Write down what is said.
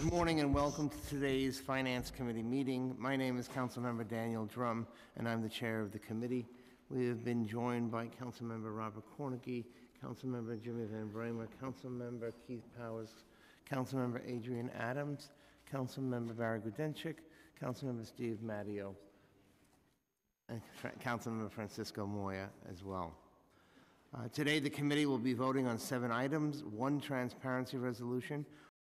Good morning and welcome to today's Finance Committee meeting. My name is Councilmember Daniel Dromm, and I'm the chair of the committee. We have been joined by Councilmember Robert Cornegy, Councilmember Jimmy Van Bramer, Councilmember Keith Powers, Councilmember Adrienne Adams, Councilmember Barry Grodenchik, Councilmember Steve Matteo, and Fra- Councilmember Francisco Moya as well. Uh, Today, the committee will be voting on seven items, one transparency resolution,